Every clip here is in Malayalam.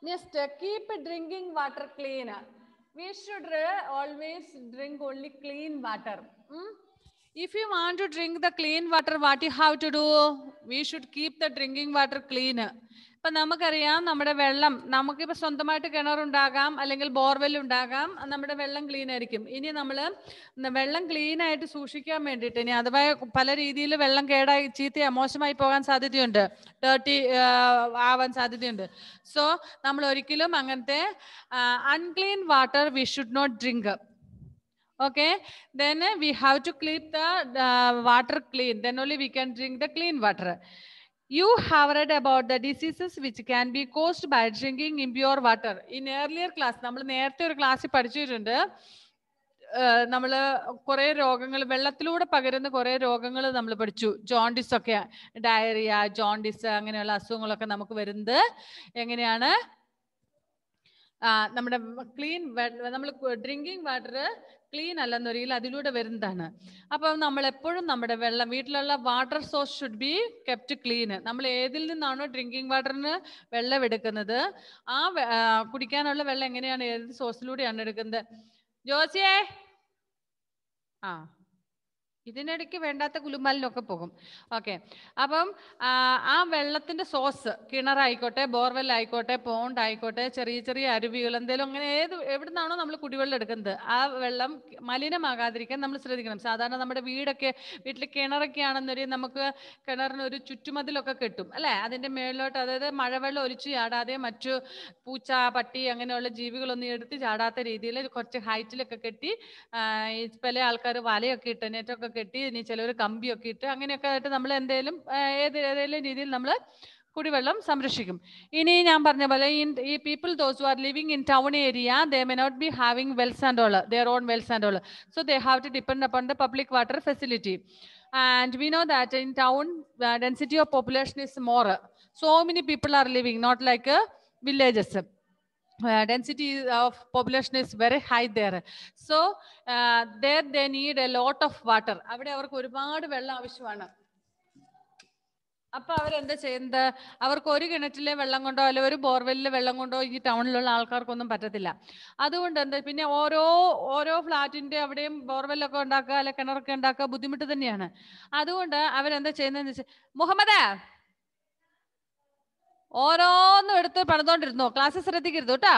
Next, keep drinking water clean. We should uh, always drink only clean water. Hmm? If you want to drink the clean water, what you have to do? We should keep the drinking water clean. ഇപ്പൊ നമുക്കറിയാം നമ്മുടെ വെള്ളം നമുക്കിപ്പോ സ്വന്തമായിട്ട് കിണറുണ്ടാകാം അല്ലെങ്കിൽ ബോർവെൽ ഉണ്ടാകാം നമ്മുടെ വെള്ളം ക്ലീൻ ആയിരിക്കും. ഇനി നമ്മൾ വെള്ളം ക്ലീൻ ആയിട്ട് സൂക്ഷിക്കാൻ വേണ്ടിയിട്ട് ഇനി അഥവാ പല രീതിയിൽ വെള്ളം കേടായി ചീത്തയാ മോശമായി പോകാൻ സാധ്യതയുണ്ട്. ഡേർട്ടി ആവാൻ സാധ്യതയുണ്ട്. സോ നമ്മൾ ഒരിക്കലും അങ്ങനത്തെ unclean water we should not drink okay? Then we have to keep the uh, water clean. Then only we can drink the clean water. You have read about the diseases which can be caused by drinking impure water. In earlier class നമ്മൾ നേരത്തെ ഒരു ക്ലാസ്സിൽ പഠിച്ചിട്ടുണ്ട്. നമ്മൾ കുറെ രോഗങ്ങൾ വെള്ളത്തിലൂടെ പകരുന്ന കുറെ രോഗങ്ങൾ നമ്മൾ പഠിച്ചു. ജോണ്ടിസ് ഒക്കെ ഡയറിയ ജോണ്ടിസ് അങ്ങനെയുള്ള അസുഖങ്ങളൊക്കെ നമുക്ക് വരുന്നത്. എങ്ങനെയാണ്? നമ്മുടെ ക്ലീൻ നമ്മൾ ഡ്രിങ്കിങ് വാട്ടർ ക്ലീൻ അല്ലെന്നൊരിക്കൽ അതിലൂടെ വരുന്നതാണ്. അപ്പം നമ്മൾ എപ്പോഴും നമ്മുടെ വെള്ളം വീട്ടിലുള്ള water source should be kept clean നമ്മൾ ഏതിൽ നിന്നാണോ ഡ്രിങ്കിങ് വാട്ടറിന് വെള്ളം എടുക്കുന്നത് ആ, കുടിക്കാനുള്ള വെള്ളം എങ്ങനെയാണ് ഏത് സോഴ്സിലൂടെയാണ് എടുക്കുന്നത്? ജോസിയേ? ആ. ഇതിനിടയ്ക്ക് വേണ്ടാത്ത കുലുമാലിനൊക്കെ പോകും. ഓക്കെ അപ്പം ആ, വെള്ളത്തിന്റെ സോഴ്സ് കിണറായിക്കോട്ടെ ബോർവെൽ ആയിക്കോട്ടെ പോണ്ട് ആയിക്കോട്ടെ ചെറിയ ചെറിയ അരുവികൾ എന്തെങ്കിലും അങ്ങനെ ഏത് എവിടുന്നാണോ നമ്മൾ കുടിവെള്ളം എടുക്കുന്നത് ആ വെള്ളം മലിനമാകാതിരിക്കാൻ നമ്മൾ ശ്രദ്ധിക്കണം. സാധാരണ നമ്മുടെ വീടൊക്കെ വീട്ടിൽ കിണറൊക്കെ ആണെന്നൊരു നമുക്ക് കിണറിന് ഒരു ചുറ്റുമതിലൊക്കെ കിട്ടും അല്ലെ? അതിന്റെ മേളിലോട്ട് അതായത് മഴവെള്ളം ഒലിച്ചു ചാടാതെ മറ്റു പൂച്ച പട്ടി അങ്ങനെയുള്ള ജീവികളൊന്നും എടുത്ത് ചാടാത്ത രീതിയിൽ കുറച്ച് ഹൈറ്റിലൊക്കെ കെട്ടി പല ആൾക്കാർ വലയൊക്കെ ഇട്ട് നെറ്റൊക്കെ കെട്ടി ഇനി ചിലവർ കമ്പിയൊക്കെ ഇട്ട് അങ്ങനെയൊക്കെ ആയിട്ട് നമ്മൾ എന്തേലും ഏത് ഏതെങ്കിലും രീതിയിൽ നമ്മൾ കുടിവെള്ളം സംരക്ഷിക്കും. ഇനി ഞാൻ പറഞ്ഞ പോലെ ഇൻ ഈ people those are living in town area they may not be having wells and all their own wells and all so they have to depend upon the public water facility and we know that in town density of population is more so many people are living not like like uh, density of population is very high there. So uh, there they need a lot of water. അവിടെ അവർക്ക് ഒരുപാട് വെള്ളം ആവശ്യമാണ്. അപ്പൊ അവരെന്താ ചെയ്യുന്നത്? അവർക്ക് ഒരു കിണറ്റിലെ വെള്ളം കൊണ്ടോ അല്ലെ ഒരു ബോർവെല്ലിലെ വെള്ളം കൊണ്ടോ ഈ ടൗണിലുള്ള ആൾക്കാർക്കൊന്നും പറ്റത്തില്ല. അതുകൊണ്ട് എന്താ പിന്നെ ഓരോ ഓരോ ഫ്ലാറ്റിന്റെ അവിടെയും ബോർവെല്ലൊക്കെ ഉണ്ടാക്കുക അല്ലെ കിണറൊക്കെ ഉണ്ടാക്കുക ബുദ്ധിമുട്ട് തന്നെയാണ്. അതുകൊണ്ട് അവരെന്താ ചെയ്യുന്നതെന്ന് വെച്ചാൽ മുഹമ്മദ് ഓരോന്നും എടുത്ത് പണിതോണ്ടിരുന്നോ? ക്ലാസ് ശ്രദ്ധിക്കരുത് കേട്ടാ.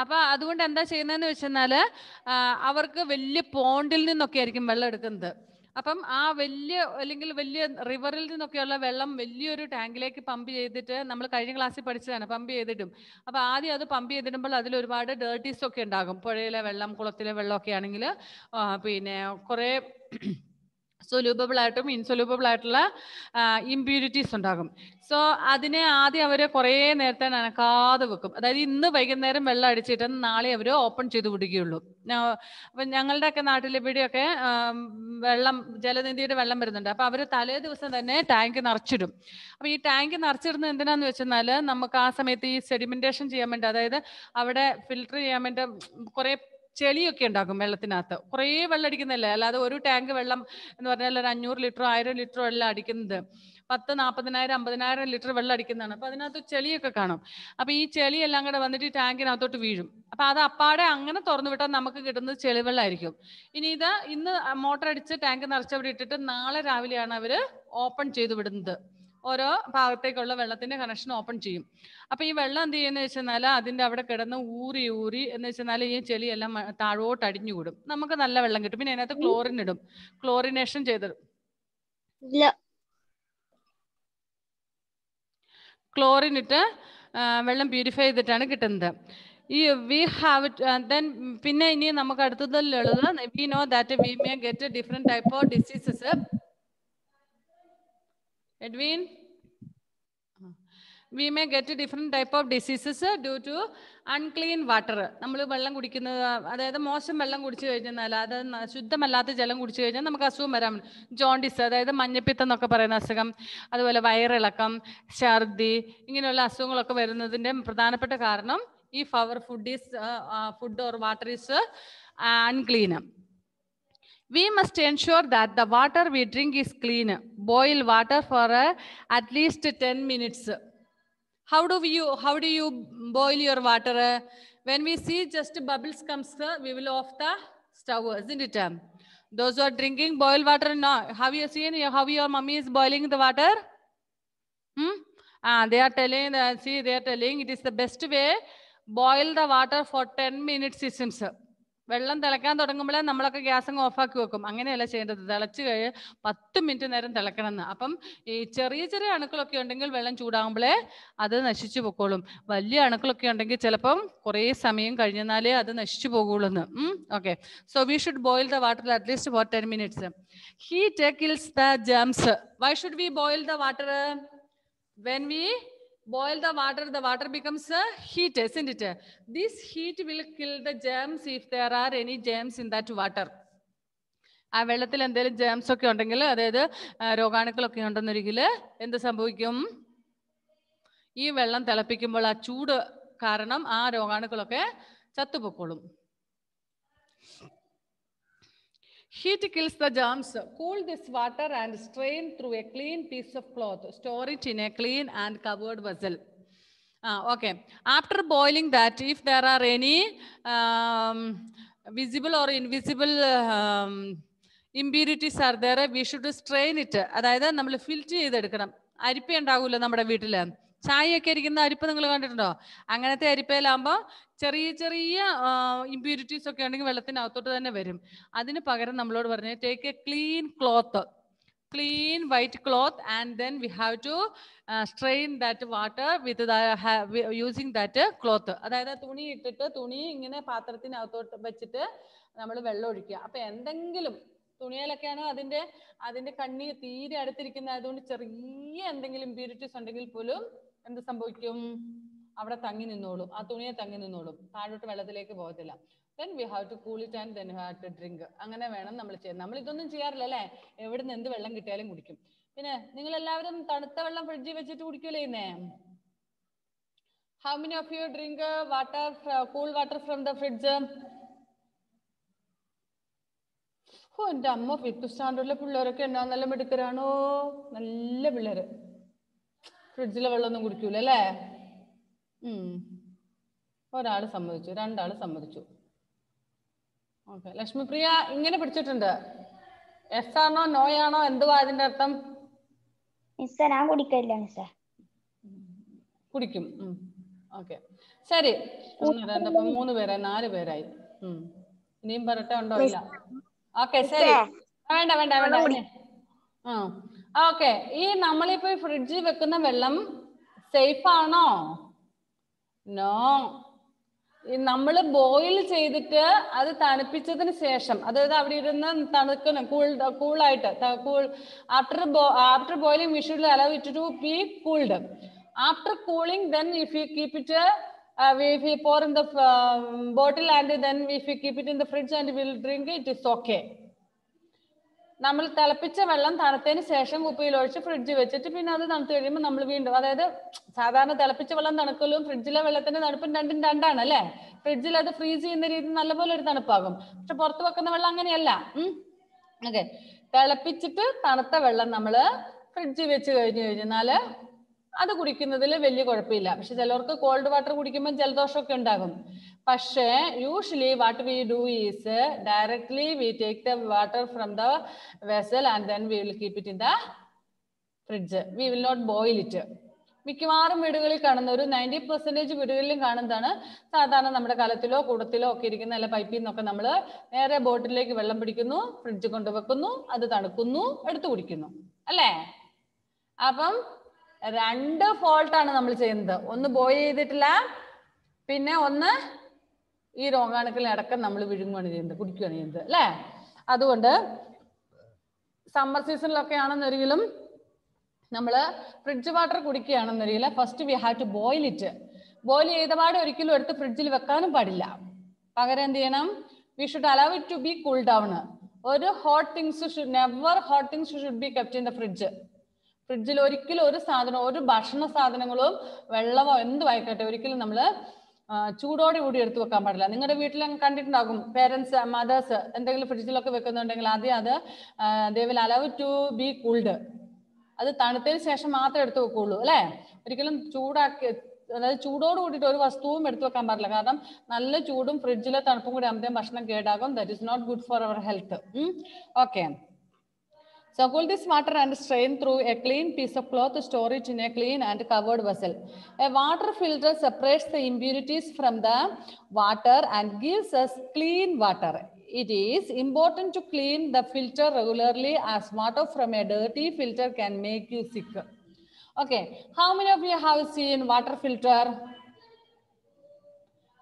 അപ്പൊ അതുകൊണ്ട് എന്താ ചെയ്യുന്നതെന്ന് വെച്ചെന്നാൽ അവർക്ക് വലിയ പോണ്ടിൽ നിന്നൊക്കെ ആയിരിക്കും വെള്ളം എടുക്കുന്നത്. അപ്പം ആ വലിയ അല്ലെങ്കിൽ വലിയ റിവറിൽ നിന്നൊക്കെയുള്ള വെള്ളം വലിയൊരു ടാങ്കിലേക്ക് പമ്പ് ചെയ്തിട്ട് നമ്മൾ കഴിഞ്ഞ ക്ലാസ്സിൽ പഠിച്ചതാണ് പമ്പ് ചെയ്തിട്ടും അപ്പൊ ആദ്യം അത് പമ്പ് ചെയ്തിടുമ്പോൾ അതിൽ ഒരുപാട് ഡേർട്ടീസ് ഒക്കെ ഉണ്ടാകും. പുഴയിലെ വെള്ളം കുളത്തിലെ വെള്ളമൊക്കെ ആണെങ്കിൽ പിന്നെ കുറേ സൊല്യൂബിൾ ആയിട്ടും ഇൻസൊലൂബിൾ ആയിട്ടുള്ള ഇമ്പ്യൂരിറ്റീസ് ഉണ്ടാകും. സോ അതിനെ ആദ്യം അവർ കുറേ നേരത്തെ നനക്കാതെ വെക്കും. അതായത് ഇന്ന് വൈകുന്നേരം വെള്ളം അടിച്ചിട്ട് നാളെ അവർ ഓപ്പൺ ചെയ്ത് വിടുകയുള്ളൂ അപ്പം അപ്പൊ ഞങ്ങളുടെയൊക്കെ നാട്ടിൽ ഇവിടെയൊക്കെ വെള്ളം ജലനിധിയുടെ വെള്ളം വരുന്നുണ്ട്. അപ്പൊ അവർ തലേ ദിവസം തന്നെ ടാങ്ക് നിറച്ചിടും. അപ്പൊ ഈ ടാങ്ക് നിറച്ചിടുന്നത് എന്തിനാന്ന് വെച്ചെന്നാൽ നമുക്ക് ആ സമയത്ത് ഈ സെഡിമെന്റേഷൻ ചെയ്യാൻ വേണ്ടി അതായത് അവിടെ ഫിൽട്ടർ ചെയ്യാൻ വേണ്ടി കുറെ ചെളിയൊക്കെ ഉണ്ടാക്കും വെള്ളത്തിനകത്ത്. കുറേ വെള്ളം അടിക്കുന്നതല്ലേ അല്ലാതെ ഒരു ടാങ്ക് വെള്ളം എന്ന് പറഞ്ഞാൽ ഒരു അഞ്ഞൂറ് ലിറ്ററോ ആയിരം ലിറ്ററോ വെള്ളം അടിക്കുന്നത്. പത്ത് നാൽപ്പതിനായിരം അമ്പതിനായിരം ലിറ്റർ വെള്ളം അടിക്കുന്നതാണ്. അപ്പൊ അതിനകത്ത് ചെളിയൊക്കെ കാണും. അപ്പൊ ഈ ചെളിയെല്ലാം കൂടെ വന്നിട്ട് ഈ ടാങ്കിനകത്തോട്ട് വീഴും. അപ്പൊ അത് അപ്പാടെ അങ്ങനെ തുറന്നു വിട്ടാൽ നമുക്ക് കിട്ടുന്നത് ചെളിവെള്ളമായിരിക്കും. ഇനി ഇത് ഇന്ന് മോട്ടർ അടിച്ച് ടാങ്ക് നിറച്ചവിടെ ഇട്ടിട്ട് നാളെ രാവിലെയാണ് അവർ ഓപ്പൺ ചെയ്ത് വിടുന്നത്. ഓരോ ഭാഗത്തേക്കുള്ള വെള്ളത്തിന്റെ കണക്ഷൻ ഓപ്പൺ ചെയ്യും. അപ്പൊ ഈ വെള്ളം എന്ത് ചെയ്യുന്ന വെച്ചെന്നാൽ അതിന്റെ അവിടെ കിടന്ന് ഊറി ഊറി എന്ന് വെച്ചാൽ ഈ ചെളിയെല്ലാം താഴോട്ട് അടിഞ്ഞുകൂടും നമുക്ക് നല്ല വെള്ളം കിട്ടും. പിന്നെ അതിനകത്ത് ക്ലോറിൻ ഇടും. ക്ലോറിനേഷൻ ചെയ്തിടും. ക്ലോറിൻ ഇട്ട് വെള്ളം പ്യൂരിഫൈ ചെയ്തിട്ടാണ് കിട്ടുന്നത്. ഈ വി ഹാവ് ദെൻ പിന്നെ ഇനി നമുക്ക് അടുത്തതിലുള്ളത് we know that we may get different type of diseases Edwin we may get different type of diseases due to unclean water നമ്മൾ വെള്ളം കുടിക്കുന്നത് അതായത് മോശം വെള്ളം കുടിച്ചു കഴിഞ്ഞാൽ അത് ശുദ്ധമല്ലാത്ത ജലം കുടിച്ചു കഴിഞ്ഞാൽ നമുക്ക് അസുഖം വരാം. ജോണ്ടിസ് അതായത് മഞ്ഞപ്പിത്തം എന്നൊക്കെ പറയുന്ന അസുഖം അതുപോലെ വയറിളക്കം ഛർദി ഇങ്ങനെയുള്ള അസുഖങ്ങളൊക്കെ വരുന്നതിന്റെ പ്രധാനപ്പെട്ട കാരണം ഈ ഫവർ food is food or water is unclean we must ensure that the water we drink is clean. Boil water for uh, at least 10 minutes. How do you how do you boil your water? When we see just bubbles comes, uh, we will off the stove, isn't it? Those who are drinking boiled water, now, Have you seen how your mummy is boiling the water? Hmm? Ah, they are telling, uh, see, they are telling it is the best way. Boil the water for 10 minutes, it seems. വെള്ളം തിളക്കാൻ തുടങ്ങുമ്പോഴേ നമ്മളൊക്കെ ഗ്യാസ് അങ്ങ് ഓഫാക്കി വെക്കും. അങ്ങനെയല്ല ചെയ്യേണ്ടത്? തിളച്ച് കഴി പത്ത് മിനിറ്റ് നേരം തിളക്കണം എന്ന് അപ്പം ഈ ചെറിയ ചെറിയ അണുക്കളൊക്കെ ഉണ്ടെങ്കിൽ വെള്ളം ചൂടാകുമ്പോഴേ അത് നശിച്ചു പൊക്കോളും. വലിയ അണുക്കളൊക്കെ ഉണ്ടെങ്കിൽ ചിലപ്പം കുറേ സമയം കഴിഞ്ഞാലേ അത് നശിച്ചു പോകുള്ളൂ എന്ന് okay. So we should boil the water at least for ten minutes heat kills the germs why should we boil the water when we boil the water the water becomes a heat isn't it this heat will kill the germs if there are any germs in that water ആ വെള്ളത്തിൽ എന്തെങ്കിലും ജേംസ് ഒക്കെ ഉണ്ടെങ്കിൽ അതായത് രോഗാണുക്കളൊക്കെ ഉണ്ടെന്നൊരിക്കൽ എന്ത് സംഭവിക്കും ഈ വെള്ളം തിളപ്പിക്കുമ്പോൾ ആ ചൂട് കാരണം ആ രോഗാണുക്കളൊക്കെ ചത്തുപൊക്കോളും Heat kills the germs. Cool this water and strain through a clean piece of cloth. Store it in a clean and covered vessel. Ah, okay. After boiling that, if there are any um, visible or invisible um, impurities are there, we should strain it. അതായത് നമ്മൾ ഫിൽറ്റർ ചെയ്തെടുക്കണം അരിപ്പ ഉണ്ടാകൂല്ലോ നമ്മുടെ വീട്ടില് ചായയൊക്കെ ഇരിക്കുന്ന അരിപ്പ് നിങ്ങൾ കണ്ടിട്ടുണ്ടോ? അങ്ങനത്തെ അരിപ്പയിലാകുമ്പോൾ ചെറിയ ചെറിയ ഇമ്പ്യൂരിറ്റീസ് ഒക്കെ ഉണ്ടെങ്കിൽ വെള്ളത്തിനകത്തോട്ട് തന്നെ വരും. അതിന് പകരം നമ്മളോട് പറഞ്ഞു take a clean cloth clean white cloth and then we have to strain that water with using that cloth അതായത് തുണി ഇട്ടിട്ട് തുണി ഇങ്ങനെ പാത്രത്തിനകത്തോട്ട് വെച്ചിട്ട് നമ്മൾ വെള്ളം ഒഴിക്കുക. അപ്പൊ എന്തെങ്കിലും തുണിയിലൊക്കെയാണ് അതിന്റെ അതിന്റെ കണ്ണി തീരെ അടുത്തിരിക്കുന്ന അതുകൊണ്ട് ചെറിയ എന്തെങ്കിലും ഇമ്പ്യൂരിറ്റീസ് ഉണ്ടെങ്കിൽ പോലും എന്ത് സംഭവിക്കും? അവിടെ തങ്ങി നിന്നോളും. ആ തുണിയെ തങ്ങി നിന്നോളും. താഴോട്ട് വെള്ളത്തിലേക്ക് പോകത്തില്ല. Then we have to cool it and then have to drink അങ്ങനെ വേണം നമ്മൾ ചെയ്യാൻ. നമ്മൾ ഇതൊന്നും ചെയ്യാറില്ല അല്ലേ? എവിടെ നിന്ന് എന്ത് വെള്ളം കിട്ടിയാലും കുടിക്കും. പിന്നെ നിങ്ങൾ എല്ലാവരും തണുത്ത വെള്ളം ഫ്രിഡ്ജിൽ വെച്ചിട്ട് കുടിക്കൂലേ how many of you drink water cool water from the fridge ഓ എന്റെ അമ്മ ഫിഫ്ത്ത് സ്റ്റാൻഡേർഡിലെ പിള്ളേരൊക്കെ എന്നാ നല്ല മിടുക്കരാണോ? നല്ല പിള്ളേര്. ഫ്രിഡ്ജിലെ വെള്ളമൊന്നും കുടിക്കൂല അല്ലേ ഒരാൾ സമ്മതിച്ചു രണ്ടാൾ സമ്മതിച്ചു. ഓക്കെ. ലക്ഷ്മിപ്രിയ ഇങ്ങനെ പിടിച്ചിട്ടുണ്ട്. എസ് ആണോ നോ ആണോ? എന്തുവാ അതിന്റെ അർത്ഥം? മിസ്സേ ഞാൻ കുടിക്കില്ല മിസ്സേ കുടിക്കും. ഓക്കെ. ശരി. ഒന്ന് രണ്ട് മൂന്ന് പേരായി നാല് പേരായി. ഇനിയും പറട്ടെ ഉണ്ടോ? ഇല്ല. ഓക്കെ ശരി. വേണ്ട വേണ്ട വേണ്ട. ആ. ഓക്കെ ഈ നമ്മളിപ്പോ ഫ്രിഡ്ജിൽ വെക്കുന്ന വെള്ളം സേഫ് ആണോ? നോ നമ്മൾ ബോയിൽ ചെയ്തിട്ട് അത് തണുപ്പിച്ചതിന് ശേഷം അതായത് അവിടെ ഇരുന്ന് തണുക്കണം കൂൾ കൂളായിട്ട് cool after after boiling we allow it to be cooled after cooling then if you keep it if we pour in the um, bottle and then if we keep it in the fridge and we'll. നമ്മൾ തിളപ്പിച്ച വെള്ളം തണുത്തതിന് ശേഷം കുപ്പിയിൽ ഒഴിച്ച് ഫ്രിഡ്ജ് വെച്ചിട്ട് പിന്നെ അത് തണുത്ത് കഴിയുമ്പോൾ നമ്മൾ വീണ്ടും അതായത് സാധാരണ തിളപ്പിച്ച വെള്ളം തണുക്കലും ഫ്രിഡ്ജിലെ വെള്ളത്തിന്റെ തണുപ്പും രണ്ടും രണ്ടാണ് അല്ലേ? ഫ്രിഡ്ജിൽ അത് ഫ്രീസ് ചെയ്യുന്ന രീതി നല്ലപോലെ ഒരു തണുപ്പാകും. പക്ഷെ പുറത്ത് വെക്കുന്ന വെള്ളം അങ്ങനെയല്ല. ഉം? ഓക്കെ. തിളപ്പിച്ചിട്ട് തണുത്ത വെള്ളം നമ്മൾ ഫ്രിഡ്ജിൽ വെച്ച് കഴിഞ്ഞു കഴിഞ്ഞാൽ അത് കുടിക്കുന്നതിൽ വലിയ കുഴപ്പമില്ല. പക്ഷെ ചിലർക്ക് കോൾഡ് വാട്ടർ കുടിക്കുമ്പോൾ ജലദോഷമൊക്കെ ഉണ്ടാകും. പക്ഷേ usually what we do is directly we take the water from the vessel and then we will keep it in the fridge we will not boil it മിക്കവാറും വീടുകളിൽ കാണുന്ന ഒരു നയന്റി പെർസെന്റേജ് വീടുകളിലും കാണുന്നതാണ് സാധാരണ നമ്മുടെ കലത്തിലോ കൂടത്തിലോ ഒക്കെ ഇരിക്കുന്ന അല്ല പൈപ്പിൽ നിന്നൊക്കെ നമ്മൾ നേരെ ബോട്ടിലേക്ക് വെള്ളം പിടിക്കുന്നു ഫ്രിഡ്ജ് കൊണ്ടുവെക്കുന്നു അത് തണുക്കുന്നു എടുത്തു കുടിക്കുന്നു. അല്ലേ? അപ്പം രണ്ട് ഫോൾട്ട് ആണ് നമ്മൾ ചെയ്യുന്നത്. ഒന്ന് ബോയിൽ ചെയ്തിട്ടില്ല പിന്നെ ഒന്ന് ഈ രോഗാണുക്കളിൽ അടക്കം നമ്മൾ വിഴുങ്ങുകയാണ് ചെയ്യുന്നത് കുടിക്കുകയാണ് ചെയ്യുന്നത് അല്ലേ? അതുകൊണ്ട് സമ്മർ സീസണിലൊക്കെ ആണെന്നൊരിക്കലും നമ്മൾ fridge water കുടിക്കുകയാണെന്നൊരിക്കൽ first we have to boil it boil ചെയ്ത പാട് ഒരിക്കലും എടുത്ത് ഫ്രിഡ്ജിൽ വെക്കാനും പാടില്ല. പകരം എന്ത് ചെയ്യണം? We should allow it to be cool down ഒരു hot things should never hot things should be kept in the fridge ഫ്രിഡ്ജിൽ ഒരിക്കലും ഒരു സാധനം ഒരു ഭക്ഷണ സാധനങ്ങളും വെള്ളമോ എന്ത് വായിക്കട്ടെ ഒരിക്കലും നമ്മൾ ചൂടോടെ കൂടി എടുത്തു വെക്കാൻ പാടില്ല. നിങ്ങളുടെ വീട്ടിൽ കണ്ടിട്ടുണ്ടാകും പേരൻസ് മദേഴ്സ് എന്തെങ്കിലും ഫ്രിഡ്ജിലൊക്കെ വെക്കുന്നുണ്ടെങ്കിൽ ആദ്യം അത് they allow to be cooled അത് തണുത്തതിന് ശേഷം മാത്രമേ എടുത്തു വെക്കുള്ളൂ അല്ലേ? ഒരിക്കലും ചൂടാക്കി അതായത് ചൂടോട് കൂടിയിട്ട് ഒരു വസ്തുവും എടുത്തു വെക്കാൻ പാടില്ല. കാരണം നല്ല ചൂടും ഫ്രിഡ്ജിലെ തണുപ്പും കൂടി ആകുമ്പോഴത്തേക്കും ഭക്ഷണം കേടാകും. That is not good for our health okay So cool this water and strain through a clean piece of cloth, store it in a clean and covered vessel. A water filter separates the impurities from the water and gives us clean water. It is important to clean the filter regularly as water from a dirty filter can make you sick. Okay, how many of you have seen water filter?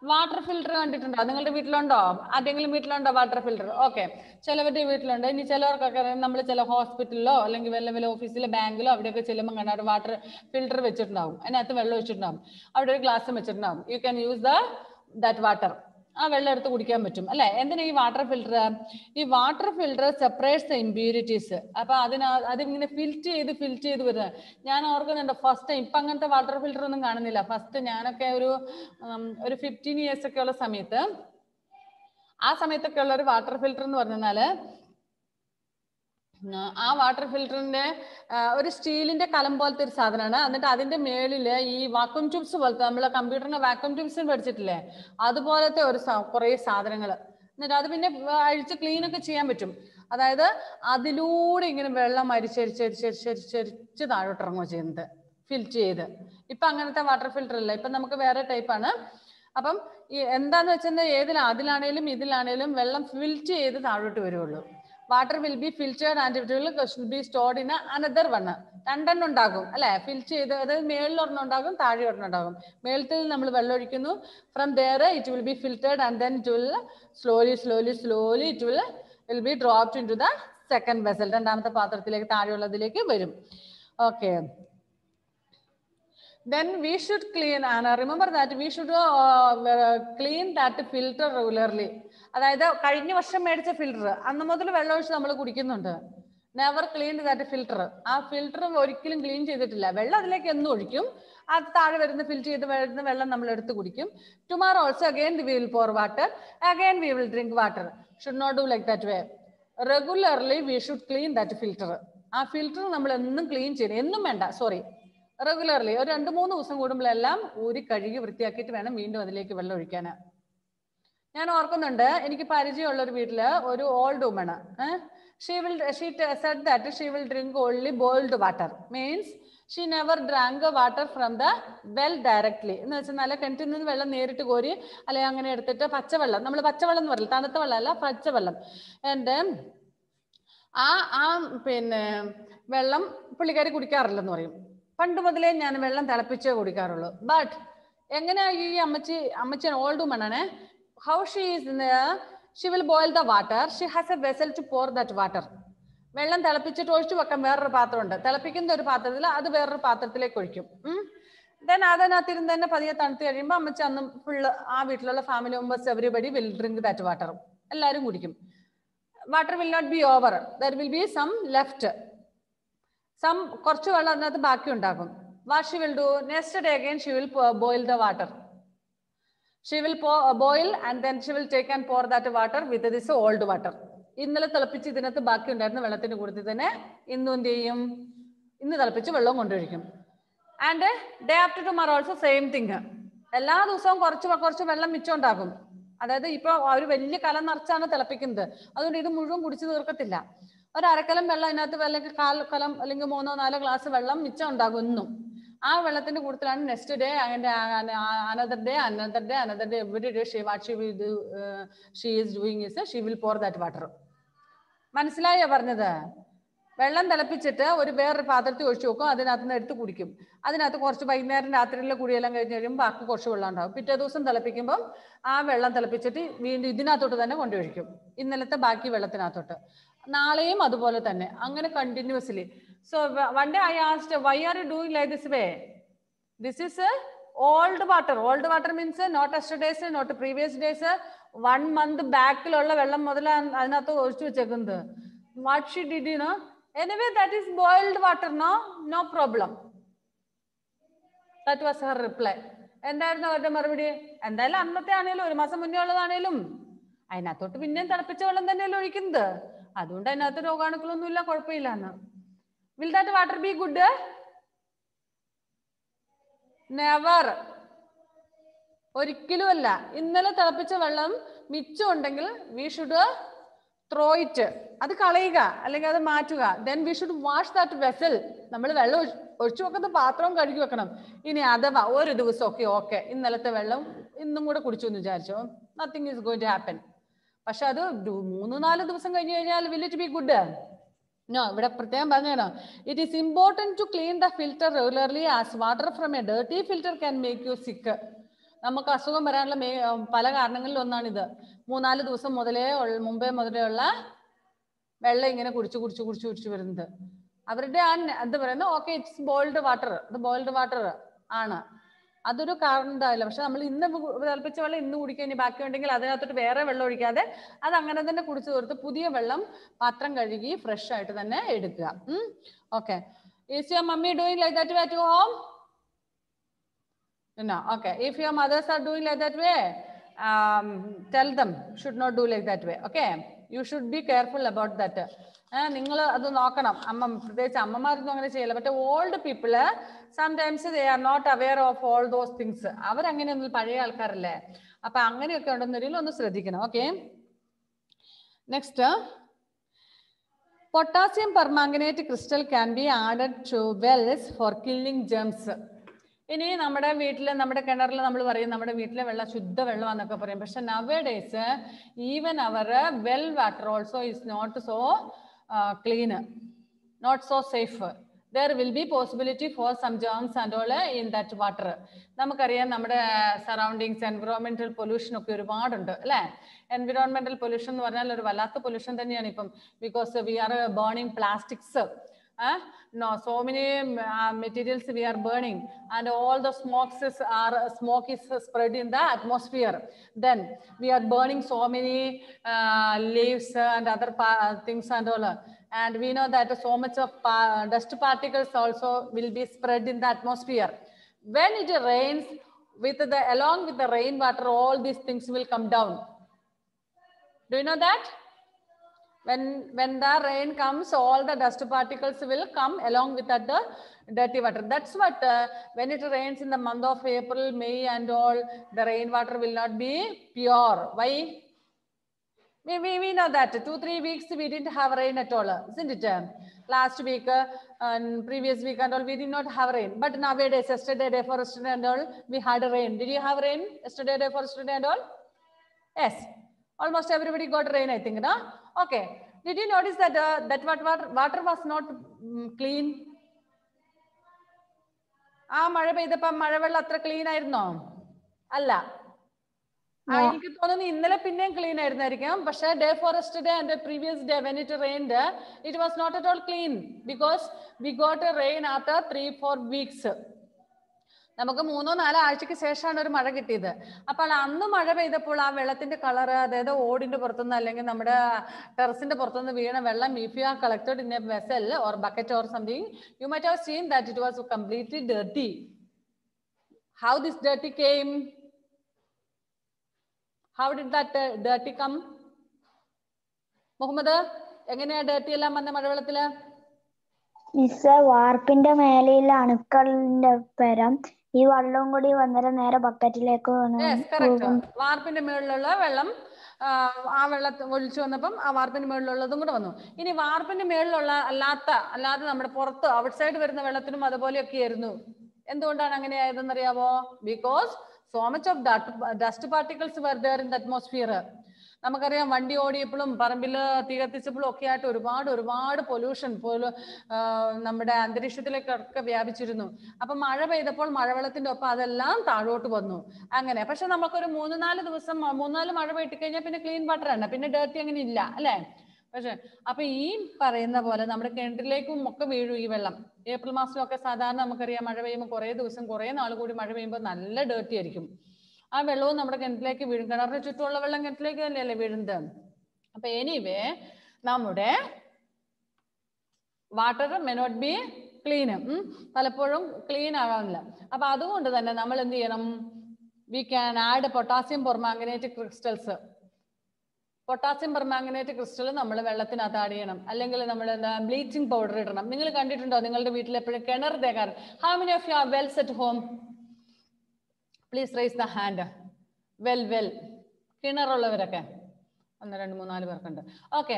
Water filter കണ്ടിട്ടുണ്ടോ? നിങ്ങളുടെ വീട്ടിലുണ്ടോ? ആരെങ്കിലും വീട്ടിലുണ്ടോ വാട്ടർ ഫിൽട്ടർ ഓക്കെ ചിലവരുടെ വീട്ടിലുണ്ട്. ഇനി ചിലവർക്കൊക്കെ നമ്മൾ ചില ഹോസ്പിറ്റലിലോ അല്ലെങ്കിൽ വല്ല വല്ല ഓഫീസിലോ ബാങ്കിലോ അവിടെയൊക്കെ ചെല്ലുമ്പോൾ അവിടെ വാട്ടർ ഫിൽട്ടർ വെച്ചിട്ടുണ്ടാവും. അതിനകത്ത് വെള്ളം വെച്ചിട്ടുണ്ടാവും അവിടെ ഒരു ഗ്ലാസ് വെച്ചിട്ടുണ്ടാവും. You can use the that water ആ വെള്ളം എടുത്ത് കുടിക്കാൻ പറ്റും. അല്ലെ? എന്തിനാ ഈ വാട്ടർ ഫിൽട്ടർ ഈ water filter separates the impurities അപ്പൊ അതിനാ അതിങ്ങനെ ഫിൽറ്റ് ചെയ്ത് ഫിൽറ്റ് ചെയ്ത് വരുന്നത് ഞാൻ ഓർക്കുന്നുണ്ട് ഫസ്റ്റ് ടൈം ഇപ്പൊ അങ്ങനത്തെ വാട്ടർ ഫിൽട്ടർ ഒന്നും കാണുന്നില്ല. ഫസ്റ്റ് ഞാനൊക്കെ ഒരു ഒരു ഫിഫ്റ്റീൻ ഇയേഴ്സ് ഒക്കെ ഉള്ള സമയത്ത് ആ സമയത്തൊക്കെ ഉള്ള ഒരു വാട്ടർ ഫിൽട്ടർ എന്ന് പറഞ്ഞാൽ ഉം, ആ വാട്ടർ ഫിൽറ്ററിന്റെ ഒരു സ്റ്റീലിന്റെ കലം പോലത്തെ ഒരു സാധനമാണ് എന്നിട്ട് അതിന്റെ മേളിൽ ഈ വാക്വം ട്യൂബ്സ് പോലത്തെ നമ്മളെ കമ്പ്യൂട്ടറിന്റെ വാക്വം ട്യൂബ്സ് പഠിച്ചിട്ടില്ലേ? അതുപോലത്തെ ഒരു കുറെ സാധനങ്ങൾ എന്നിട്ട് അത് പിന്നെ അഴിച്ച് ക്ലീൻ ഒക്കെ ചെയ്യാൻ പറ്റും. അതായത് അതിലൂടെ ഇങ്ങനെ വെള്ളം അരിച്ചരിച്ചരിച്ചരിച്ചരിച്ചരിച്ച് താഴോട്ട് ഇറങ്ങുക ചെയ്യുന്നത്. ഫിൽറ്റ് ചെയ്ത്. ഇപ്പൊ അങ്ങനത്തെ വാട്ടർ ഫിൽറ്റർ ഇല്ല ഇപ്പൊ നമുക്ക് വേറെ ടൈപ്പാണ് അപ്പം എന്താന്ന് വെച്ചാൽ ഏതിലാണ് അതിലാണേലും ഇതിലാണേലും വെള്ളം ഫിൽറ്റ് ചെയ്ത് താഴോട്ട് വരുള്ളൂ water will be filtered and it will be stored in another one രണ്ടെണ്ണം ഉണ്ടാകും അല്ലെ? ഫിൽറ്റ് ചെയ്ത് അതായത് മേളിൽ ഒരെണ്ണം ഉണ്ടാകും താഴെ ഒരെണ്ണം ഉണ്ടാകും. മേളത്തിൽ നമ്മൾ വെള്ളം ഒഴിക്കുന്നു. From there it will be filtered and then it will slowly slowly slowly it will will be dropped into the second vessel രണ്ടാമത്തെ പാത്രത്തിലേക്ക് താഴെയുള്ളതിലേക്ക് വരും. Okay then we should clean and remember that we should uh, uh, clean that filter regularly. അതായത് കഴിഞ്ഞ വർഷം മേടിച്ച ഫിൽറ്റർ അന്ന് മുതൽ വെള്ളം ഒഴിച്ച് നമ്മൾ കുടിക്കുന്നുണ്ട്. നെവർ ക്ലീൻ ദാറ്റ് ഫിൽറ്റർ ആ ഫിൽറ്റർ ഒരിക്കലും ക്ലീൻ ചെയ്തിട്ടില്ല. വെള്ളം അതിലേക്ക് എന്നും ഒഴിക്കും. അത് താഴെ വരുന്ന ഫിൽറ്റർ ചെയ്ത് വരുന്ന വെള്ളം നമ്മൾ എടുത്ത് കുടിക്കും. Tomorrow also again we will pour water again we will drink water should not do like that way regularly we should clean that filter ആ ഫിൽറ്റർ നമ്മൾ എന്നും ക്ലീൻ ചെയ്യണം. എന്നും വേണ്ട. സോറി റെഗുലർലി ഒരു രണ്ട് മൂന്ന് ദിവസം കൂടുമ്പോഴെല്ലാം ഊരി കഴുകി വൃത്തിയാക്കിയിട്ട് വേണം വീണ്ടും അതിലേക്ക് വെള്ളം ഒഴിക്കാൻ ഞാൻ ഓർക്കുന്നുണ്ട് എനിക്ക് പരിചയമുള്ള ഒരു വീട്ടിൽ ഒരു old woman she will she said that she will drink only boiled water means she never drank water from the well directly എന്ന് വെച്ചാൽ നല്ല കിണറ്റിൽ നിന്ന് വെള്ളം നേരിട്ട് കോരി അല്ലെങ്കിൽ അങ്ങനെ എടുത്തിട്ട് പച്ചവെള്ളം. നമ്മൾ പച്ചവെള്ളം എന്ന് പറയില്ല തണുത്ത വെള്ളമല്ല പച്ചവെള്ളം. എന്റെ ആ ആ പിന്നെ വെള്ളം പുള്ളിക്കാരി കുടിക്കാറില്ലെന്ന് പറയും. പണ്ട് മുതലേ ഞാൻ വെള്ളം തിളപ്പിച്ചേ കുടിക്കാറുള്ളൂ. ബട്ട് എങ്ങനെയാ ഈ അമ്മച്ചി അമ്മച്ചൻ ഓൾഡ് വുമൺ ആണ്? How she is she will boil the water she has a vessel to pour that water വെള്ളം തിളപ്പിച്ചിട്ട് ഒഴിച്ചു വെക്കാൻ വേറൊരു പാത്രമുണ്ട്. തിളപ്പിക്കുന്ന ഒരു പാത്രത്തിൽ അത് വേറൊരു പാത്രത്തിലേക്ക് ഒഴിക്കും. ദെൻ അതിനകത്തിരുന്ന് തന്നെ പതിയെ തണുത്ത് കഴിയുമ്പോൾ അമ്മച്ചി അന്നും ഫുള്ള് ആ വീട്ടിലുള്ള family members everybody will drink that water എല്ലാവരും കുടിക്കും. Water will not be over there will be some left some കുറച്ച് വെള്ളം അതിനകത്ത് ബാക്കി ഉണ്ടാകും. What she will do next day again she will boil the water she will boil and then she will take and pour that water with this old water ഇന്നലെ തിളപ്പിച്ച് ഇതിനകത്ത് ബാക്കി ഉണ്ടായിരുന്ന വെള്ളത്തിന്റെ കൂട്ടത്തിൽ തന്നെ ഇന്നും എന്ത് ചെയ്യും? ഇന്ന് തിളപ്പിച്ച് വെള്ളം കൊണ്ടൊഴിക്കും and day after tomorrow also same thing എല്ലാ ദിവസവും കുറച്ച് കുറച്ച് വെള്ളം മിച്ചം ഉണ്ടാകും. അതായത് ഇപ്പൊ ഒരു വലിയ കലം നിറച്ചാണ് തിളപ്പിക്കുന്നത്. അതുകൊണ്ട് ഇത് മുഴുവൻ കുടിച്ചു തീർക്കത്തില്ല. ഒരു അരക്കലം വെള്ളം അതിനകത്ത് അല്ലെങ്കിൽ കാൽ കലം അല്ലെങ്കിൽ മൂന്നോ നാലോ ഗ്ലാസ് വെള്ളം മിച്ചം ഉണ്ടാകുന്നു. ആ വെള്ളത്തിന്റെ കൂട്ടത്തിലാണ് നെക്സ്റ്റ് ഡേ അതിന്റെ another day another day another day every day she what she will do she is doing is she will pour that water മനസ്സിലായോ പറഞ്ഞത്? വെള്ളം തിളപ്പിച്ചിട്ട് ഒരു വേറൊരു പാത്രത്തിൽ ഒഴിച്ചു വെക്കും അതിനകത്ത് നിന്ന് എടുത്ത് കുടിക്കും. അതിനകത്ത് കുറച്ച് വൈകുന്നേരം രാത്രിയിലെ കുടിയെല്ലാം കഴിഞ്ഞ് കഴിയുമ്പോൾ ബാക്കി കുറച്ച് വെള്ളം ഉണ്ടാകും. പിറ്റേ ദിവസം തിളപ്പിക്കുമ്പം ആ വെള്ളം തിളപ്പിച്ചിട്ട് വീണ്ടും ഇതിനകത്തോട്ട് തന്നെ കൊണ്ടുവഴിക്കും ഇന്നലത്തെ ബാക്കി വെള്ളത്തിനകത്തോട്ട്. നാളെയും അതുപോലെ തന്നെ. അങ്ങനെ continuously so one day I asked why are you doing like this way this is old water old water means not yesterday's not previous days one month ബാക്കിലുള്ള വെള്ളം മുതൽ അതിനകത്ത് ഒഴിച്ചു വെച്ചേക്കുന്നത്. What she did you know anyway that is boiled water no no problem that was her reply എന്തായിരുന്നു അവരുടെ മറുപടി? എന്തായാലും അന്നത്തെ ആണെങ്കിലും ഒരു മാസം മുന്നേ ഉള്ളതാണേലും. അതിനകത്തോട്ട് പിന്നെയും തിളപ്പിച്ച വെള്ളം തന്നെയല്ലേ ഒഴിക്കുന്നത്? അതുകൊണ്ട് അതിനകത്ത് രോഗാണുക്കളൊന്നും ഇല്ല കുഴപ്പമില്ല എന്ന് will that water be good? Never ഒരിക്കലും അല്ല ഇന്നലെ തിളപ്പിച്ച വെള്ളം മിച്ചം ഉണ്ടെങ്കിൽ വി ഷുഡ് ത്രോ ഇറ്റ് അത് കളയുക അല്ലെങ്കിൽ അത് മാറ്റുക. Then we should wash that vessel നമ്മൾ വെള്ളം ഒഴിച്ചു വെക്കുന്ന പാത്രവും കഴുകി വെക്കണം. ഇനി അഥവാ ഒരു ദിവസം ഒക്കെ ഓക്കെ ഇന്നലത്തെ വെള്ളം ഇന്നും കൂടെ കുടിച്ചു എന്ന് വിചാരിച്ചോ. Nothing is going to happen പക്ഷെ അത് മൂന്ന് നാല് ദിവസം കഴിഞ്ഞ് കഴിഞ്ഞാൽ will it be good no ഇവിടെ പ്രത്യേകം പറഞ്ഞോ it is important to clean the filter regularly as water from a dirty filter can make you sick നമുക്ക് അസുഖം വരാനുള്ള മേ പല കാരണങ്ങളിൽ ഒന്നാണിത്. മൂന്നാൽ ദിവസം മുതലേ മുമ്പേ മുതലേ ഉള്ള വെള്ളം ഇങ്ങനെ കുടിച്ച് കുടിച്ച് കുടിച്ച് കുടിച്ച് വരുന്നത്. അവരുടെ ആ എന്ത് പറയുന്നത് ഓക്കെ ഇറ്റ്സ് ബോയിൽഡ് വാട്ടർ ഇത് ബോയിൽഡ് വാട്ടർ ആണ്. അതൊരു കാരണം ഉണ്ടാവില്ല പക്ഷെ നമ്മൾ ഇന്ന് തിളപ്പിച്ച വെള്ളം ഇന്ന് കുടിക്കുക ഇനി ബാക്കി ഉണ്ടെങ്കിൽ അതിനകത്തോട്ട് വേറെ വെള്ളം ഒഴിക്കാതെ അത് അങ്ങനെ തന്നെ കുടിച്ചു തീർത്ത് പുതിയ വെള്ളം പാത്രം കഴുകി ഫ്രഷ് ആയിട്ട് തന്നെ എടുക്കുക okay is your mummy doing like that way to home No, okay. If your mothers are doing like that way, um, tell them should not do like that way. Okay. You should be careful about that. നിങ്ങൾ അത് നോക്കണം. അമ്മ പ്രത്യേകിച്ച് അമ്മമാരൊന്നും അങ്ങനെ ചെയ്യില്ല. പക്ഷെ old people sometimes they are not aware of all those things അവരങ്ങനെയൊന്നും പഴയ ആൾക്കാരല്ലേ? അപ്പൊ അങ്ങനെയൊക്കെ ഉണ്ടെന്നുണ്ടെങ്കിൽ ഒന്ന് ശ്രദ്ധിക്കണം. Okay next potassium permanganate crystal can be added to wells for killing germs ഇനി നമ്മുടെ വീട്ടിൽ നമ്മുടെ കിണറിൽ നമ്മൾ പറയും നമ്മുടെ വീട്ടിലെ വെള്ളം ശുദ്ധ വെള്ളമാണെന്നൊക്കെ പറയും. പക്ഷെ nowadays even our well water also is not so clean not so safe there will be possibility for some germs and all in that water നമുക്കറിയാം നമ്മുടെ സറൗണ്ടിങ്സ് എൻവിറോൺമെന്റൽ പൊല്യൂഷൻ ഒക്കെ ഒരുപാടുണ്ട് അല്ലേ? എൻവിറോൺമെന്റൽ പൊല്യൂഷൻ എന്ന് പറഞ്ഞാൽ ഒരു വല്ലാത്ത പൊല്യൂഷൻ തന്നെയാണ് ഇപ്പം because we are burning plastics uh, no so many uh, materials we are burning and all the smokes is, are smoke is spread in the atmosphere. Then we are burning so many uh, leaves and other things and all. And we know that so much of pa- dust particles also will be spread in the atmosphere. When it rains with the along with the rainwater all these things will come down. Do you know that when when the rain comes all the dust particles will come along with that the dirty water. That's what uh, when it rains in the month of april may and all the rainwater will not be pure. Why? We, we, we know that. Two three weeks we didn't have rain at all isn't it last week uh, and previous week and all we did not have rain. But nowadays yesterday day for yesterday and all we had a rain. Did you have rain yesterday day for yesterday and all? Yes. Almost everybody got rain i think no okay. Did you notice that uh, that what water, water was not mm, clean? ആ മഴ പെയ്തപ്പോ മഴവെള്ളം അത്ര ക്ലീൻ ആയിരുന്നോ? അല്ല. ആ, എനിക്ക് തോന്നുന്നു ഇന്നലെ പിന്നെയും ക്ലീൻ ആയിരുന്നായിരിക്കും. പക്ഷേ the first day and previous day when it rained it was not at all clean because we got a rain after three four weeks നമുക്ക് മൂന്നോ നാലോ ആഴ്ചക്ക് ശേഷമാണ് ഒരു മഴ കിട്ടിയത്. അപ്പോൾ അന്ന് മഴ പെയ്തപ്പോൾ ആ വെള്ളത്തിന്റെ കളർ അതായത് ഓടിന്റെ പുറത്തുനിന്ന് അല്ലെങ്കിൽ നമ്മുടെ ടെറസിന്റെ പുറത്തുനിന്ന് വീണ വെള്ളം if you are collected in a vessel or bucket or something you might have seen that it was completely dirty how this dirty came how did that dirty come Muhammad എങ്ങനെയാ ഡേർട്ടി എല്ലാം വന്ന മഴവെള്ളത്തിൽ? മിസ് വാർപ്പിന്റെ മേലെയുള്ള അണുക്കളിന്റെ പരം ഈ വെള്ളവും കൂടി വന്നേരം നേരെ ബക്കറ്റിലേക്ക് വന്ന് യെസ് കറക്റ്റ് വാർപ്പിന്റെ മുകളിലുള്ള വെള്ളം ആ, വെള്ളം വെള്ളത്തിൽ ഒഴിച്ചു വന്നപ്പം ആ വാർപ്പിന്റെ മുകളിലുള്ളതും കൂടെ വന്നു. ഇനി വാർപ്പിന്റെ മുകളിലുള്ള അല്ലാത്ത അല്ലാതെ നമ്മുടെ പുറത്ത് ഔട്ട്സൈഡ് വരുന്ന വെള്ളത്തിനും അതുപോലെയൊക്കെ ആയിരുന്നു. എന്തുകൊണ്ടാണ് അങ്ങനെ ആയതെന്ന് അറിയാമോ because so much of dust particles were there in the atmosphere നമുക്കറിയാം വണ്ടി ഓടിയപ്പോഴും പറമ്പിൽ തീ കത്തിച്ചപ്പോഴും ഒക്കെ ആയിട്ട് ഒരുപാട് ഒരുപാട് പൊല്യൂഷൻ പോലും നമ്മുടെ അന്തരീക്ഷത്തിലേക്കൊക്കെ വ്യാപിച്ചിരുന്നു. അപ്പൊ മഴ പെയ്തപ്പോൾ മഴവെള്ളത്തിന്റെ ഒപ്പം അതെല്ലാം താഴോട്ട് വന്നു. അങ്ങനെ. പക്ഷെ നമുക്കൊരു മൂന്ന് നാല് ദിവസം മൂന്നാൽ മഴ പെയ്ട്ട് കഴിഞ്ഞാൽ പിന്നെ ക്ലീൻ വാട്ടർ ആണ്. പിന്നെ ഡേർട്ടി അങ്ങനെ ഇല്ല അല്ലേ? പക്ഷെ അപ്പൊ ഈ പറയുന്ന പോലെ നമ്മുടെ കിണറ്റിലേക്കും ഒക്കെ വീഴും ഈ വെള്ളം. ഏപ്രിൽ മാസമൊക്കെ സാധാരണ നമുക്കറിയാം മഴ പെയ്യുമ്പോൾ കുറേ ദിവസം കുറേ നാൾ കൂടി മഴ പെയ്യുമ്പോൾ നല്ല ഡേർട്ടി ആയിരിക്കും. ആ വെള്ളവും നമ്മുടെ കിണറ്റിലേക്ക് വീഴും. കിണറിന് ചുറ്റുമുള്ള വെള്ളം കിണറ്റിലേക്ക് തന്നെയല്ലേ വീഴുന്നത്? അപ്പൊ എനിവേ നമ്മുടെ water may not be clean പലപ്പോഴും ക്ലീൻ ആകാനില്ല അപ്പൊ അതുകൊണ്ട് തന്നെ നമ്മൾ എന്ത് ചെയ്യണം? We can add potassium permanganate crystals potassium permanganate crystal നമ്മൾ വെള്ളത്തിനകത്ത് ആഡ് ചെയ്യണം. അല്ലെങ്കിൽ നമ്മൾ എന്താ ബ്ലീച്ചിങ് പൗഡർ ഇടണം. നിങ്ങൾ കണ്ടിട്ടുണ്ടോ? നിങ്ങളുടെ വീട്ടിൽ എപ്പോഴും കിണർ തേക്കാറ്. How many of you are wells at home please raise the hand well well കിണറുള്ളവരൊക്കെ. ഒന്ന് രണ്ട് മൂന്നാൽ പേർക്കുണ്ട്. Okay